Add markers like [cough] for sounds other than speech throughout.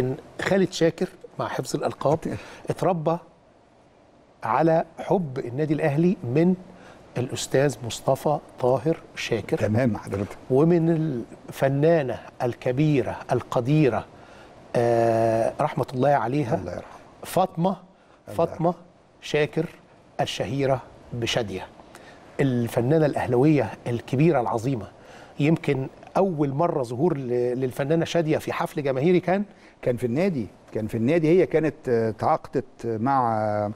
إن خالد شاكر مع حفظ الألقاب اتربى على حب النادي الأهلي من الأستاذ مصطفى طاهر شاكر. تمام حضرتك. ومن الفنانة الكبيرة القديرة آه رحمة الله عليها الله يرحمه. فاطمة فاطمة شاكر الشهيرة بشادية. الفنانة الأهلوية الكبيرة العظيمة يمكن أول مرة ظهور للفنانة شادية في حفل جماهيري كان؟ كان في النادي كان في النادي هي كانت آه، تعاقدت مع آه،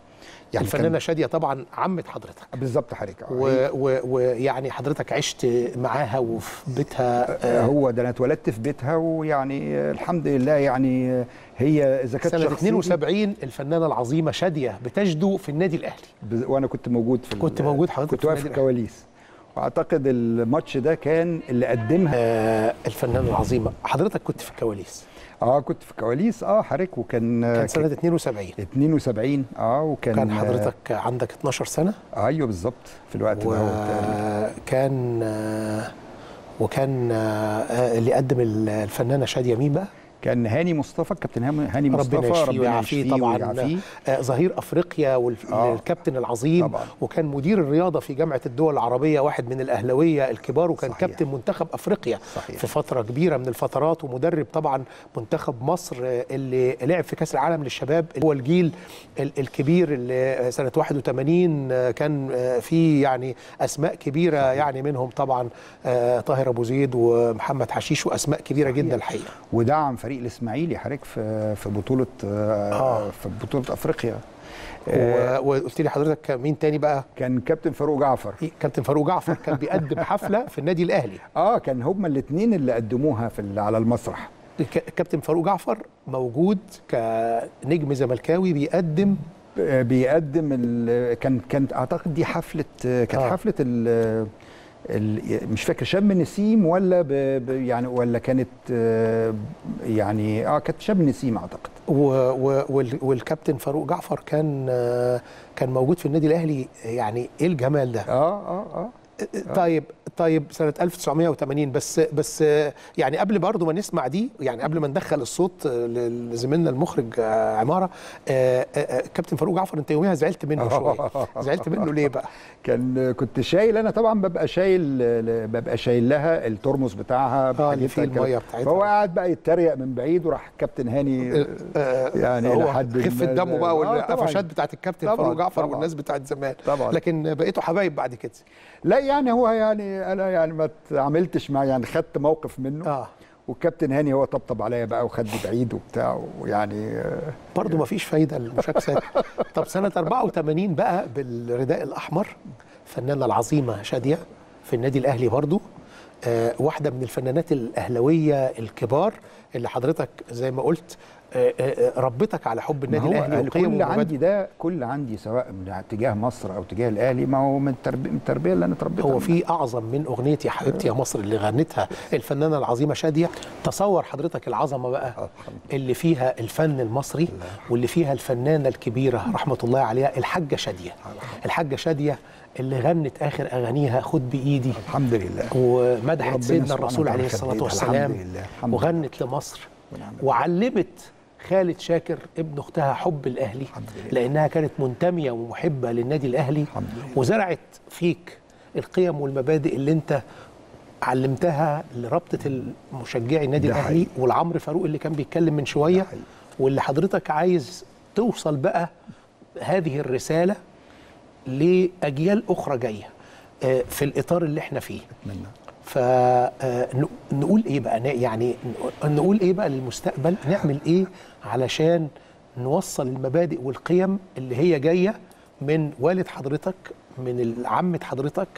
يعني الفنانة شادية طبعا عمه حضرتك. بالظبط حضرتك. ويعني حضرتك عشت معاها وفي بيتها آه، هو ده أنا اتولدت في بيتها ويعني الحمد لله يعني هي إذا كانت سنة شخصيتي- 72 الفنانة العظيمة شادية بتجدو في النادي الأهلي. بز- وأنا كنت موجود في كنت موجود حضرتك كنت واقف في الكواليس. واعتقد الماتش ده كان اللي قدمها. آه الفنانة العظيمة حضرتك كنت في الكواليس. آه كنت في الكواليس آه حضرتك وكان آه، كان سنة 72 72 آه وكان كان آه، حضرتك عندك 12 سنة؟ أيوه بالظبط. في الوقت ده هو تقريباً. وكان آه وكان آه اللي قدم الفنانة شادية مين بقى؟ كان هاني مصطفى الكابتن هاني- مصطفى ربنا يشفيه ويعافيه طبعا ويعافيه. آه، ظهير أفريقيا آه. والكابتن العظيم طبعاً. وكان مدير الرياضة في جامعة الدول العربية واحد من الأهلاوية الكبار وكان صحيح. كابتن منتخب أفريقيا صحيح. في فترة كبيرة من الفترات ومدرب طبعا منتخب مصر آه، اللي لعب في كأس العالم للشباب اللي هو الجيل ال- الكبير اللي آه، سنه 81 آه، كان آه، فيه يعني أسماء كبيرة يعني منهم طبعا آه، طاهر أبو زيد ومحمد حشيش وأسماء كبيرة جدا الحقيقة ودعم فريق الإسماعيلي حضرتك في في بطولة آه آه. في بطولة أفريقيا. آه وقلت لي حضرتك مين تاني بقى؟ كان كابتن فاروق جعفر. إيه، كابتن فاروق جعفر كان بيقدم حفلة في النادي الأهلي. آه كان هما الاثنين اللي قدموها في على المسرح. كابتن فاروق جعفر موجود كنجم زملكاوي بيقدم بيقدم ال- كان كانت أعتقد دي حفلة كانت آه. حفلة مش فاكر شم نسيم ولا ب ب يعني ولا كانت آه، يعني آه كانت شم نسيم أعتقد. و و وال- والكابتن فاروق جعفر كان آه، كان موجود في النادي الأهلي يعني إيه الجمال ده؟ آه آه آه. طيب طيب سنة 1980 بس بس آه، يعني قبل برضه ما نسمع دي يعني قبل ما ندخل الصوت آه، لزميلنا المخرج آه، عمارة آه، آه، آه، كابتن فاروق جعفر انت يوميها زعلت منه شوية [laughs] زعلت منه ليه بقى؟ كان كنت شايل أنا طبعا ببقى شايل ببقى شايل لها الترمس بتاعها آه اللي فيه كده. بتاعتها فهو قاعد بقى يتريق من بعيد وراح كابتن هاني آه، يعني لحد خفة ما- دمه بقى آه، والقفشات. بتاعت الكابتن فاروق جعفر. والناس بتاعت زمان طبعاً. لكن بقيتوا حبايب بعد كده لا يعني هو يعني أنا يعني ما تعاملتش مع يعني خدت موقف منه. آه. والكابتن هاني هو طبطب عليا بقى وخدني بعيد وبتاع ويعني آه، برضه ما فيش فايدة المشاكسات [laughs] طب سنة 84 بقى بالرداء الأحمر الفنانه العظيمة شادية في النادي الأهلي برضه. آه واحدة من الفنانات الأهلاوية الكبار اللي حضرتك زي ما قلت آه آه ربتك على حب النادي الأهلي وقيمه كل ومبادئه. عندي ده كل عندي سواء من تجاه مصر أو تجاه الأهلي ما هو من التربيه من التربية اللي أنا اتربيت هو. في أعظم من أغنية يا حبيبتي يا مصر اللي غنتها الفنانة العظيمة شادية. تصور حضرتك العظمة بقى اللي فيها الفن المصري واللي فيها الفنانة الكبيرة رحمة الله عليها الحاجة شادية. الحاجة شادية اللي غنت آخر أغانيها خد بإيدي الحمد لله ومدحت سيدنا الرسول عليه الصلاة. والسلام الحمد لله. الحمد. وغنت لمصر. وعلمت خالد شاكر ابن أختها حب الأهلي. لأنها كانت منتمية ومحبة للنادي الأهلي. وزرعت فيك القيم والمبادئ اللي انت علمتها لرابطة المشجعي النادي الأهلي حقيقي. والعمرو فاروق اللي كان بيتكلم من شوية. واللي حضرتك عايز توصل بقى هذه الرسالة لأجيال أخرى جاية آه، في الإطار اللي إحنا فيه. أتمنى. فنقول إيه بقى يعني نقول إيه بقى للمستقبل؟ نعمل إيه علشان نوصل المبادئ والقيم اللي هي جاية من والد حضرتك من عمة حضرتك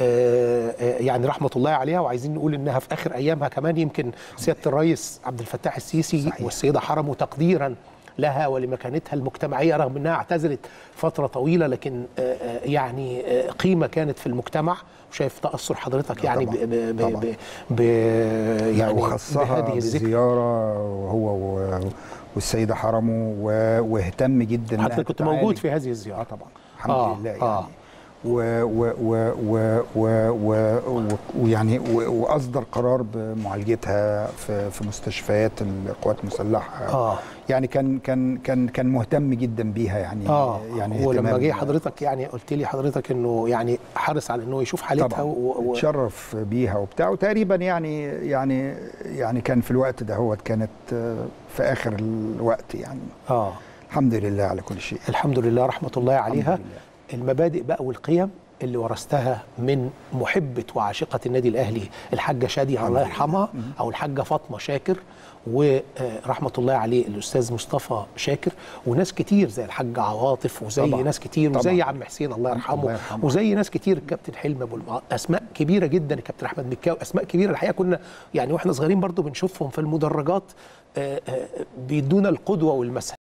آه، آه، يعني رحمة الله عليها وعايزين نقول إنها في آخر أيامها كمان يمكن سيادة الرئيس عبد الفتاح السيسي صحيح. والسيدة حرمه تقديرا لها ولمكانتها المجتمعية رغم إنها اعتزلت فترة طويلة لكن آه، آه، يعني آه، قيمة كانت في المجتمع وشايف تأثر حضرتك يعني ب طبعاً، ب ب طبعاً. ب ب يعني يعني وخصها بهذه الذكر بزيارة وهو و- والسيدة حرمه واهتم جدا حضرتك كنت. موجود في هذه الزيارة طبعا الحمد آه، لله يعني آه. و- و- و- و- و- و- و- ويعني وأصدر قرار بمعالجتها في في مستشفيات القوات المسلحة. آه. يعني كان كان كان كان مهتم جدا بيها يعني آه. يعني ولما جه حضرتك يعني قلت لي حضرتك إنه يعني حرص على إنه يشوف حالتها طبعا. و... اتشرف بيها وبتاع. وتقريبا يعني يعني يعني كان في الوقت ده هو كانت آه، في آخر الوقت يعني. آه. الحمد لله على كل شيء. الحمد لله رحمة الله عليها. الحمد لله. المبادئ بقى والقيم اللي ورثتها من محبة وعاشقة النادي الأهلي الحاجة شادية الله يرحمها أو الحاجة فاطمة شاكر ورحمة الله عليه الأستاذ مصطفى شاكر وناس كتير زي الحاج عواطف وزي طبعا. ناس كتير طبعا. وزي عم حسين الله الله يرحمه يرحمه. وزي ناس كتير الكابتن حلمي أبو المع... أسماء كبيرة جدا الكابتن أحمد مكاوي أسماء كبيرة الحقيقة كنا يعني وإحنا صغيرين برضو بنشوفهم في المدرجات آه، آه، بيدونا القدوة والمثل